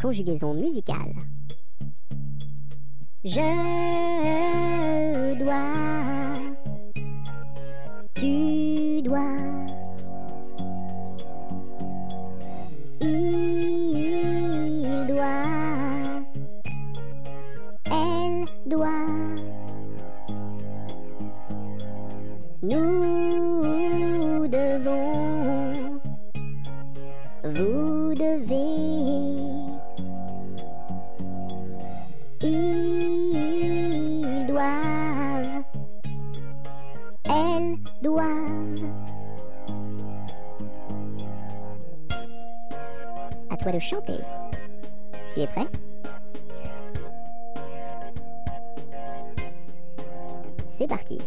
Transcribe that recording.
Conjugaison musicale. Je dois. Tu dois. Il doit. Elle doit. Nous devons. Vous devez. Ils doivent. Elles doivent. À toi de chanter. Tu es prêt? C'est parti.